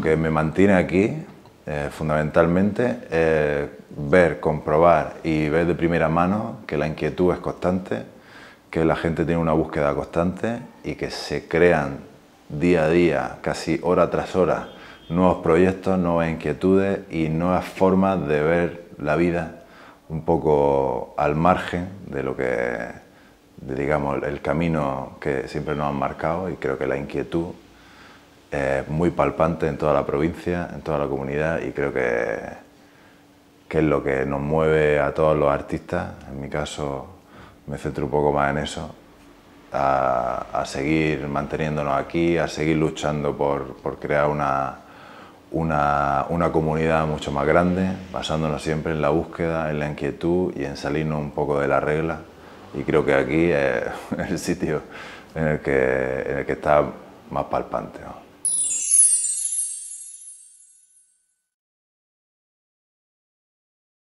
que me mantiene aquí, eh, fundamentalmente, es ver, comprobar y ver de primera mano que la inquietud es constante, que la gente tiene una búsqueda constante y que se crean día a día, casi hora tras hora, nuevos proyectos, nuevas inquietudes y nuevas formas de ver la vida un poco al margen de lo que, digamos, el camino que siempre nos han marcado y creo que la inquietud es muy palpante en toda la provincia, en toda la comunidad y creo que, que es lo que nos mueve a todos los artistas, en mi caso me centro un poco más en eso, a, seguir manteniéndonos aquí, a seguir luchando por, por crear una, una, una, comunidad mucho más grande, basándonos siempre en la búsqueda, en la inquietud y en salirnos un poco de la regla. Y creo que aquí es el sitio en el que, en el que está más palpante.